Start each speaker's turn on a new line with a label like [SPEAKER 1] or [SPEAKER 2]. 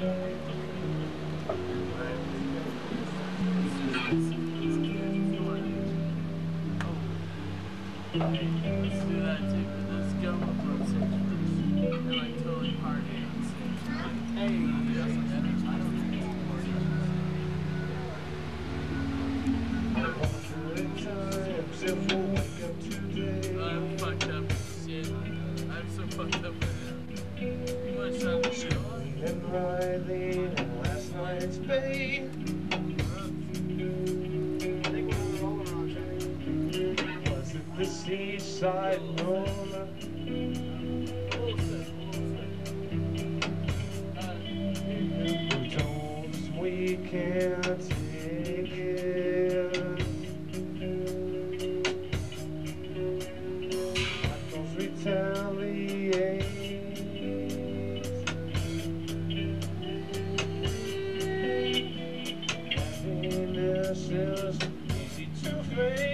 [SPEAKER 1] They're like totally partying. Hey, I'm fucked up shit. I'm so fucked up
[SPEAKER 2] clean in last night's bay. Was it the seaside moon? We can't? just easy to fade.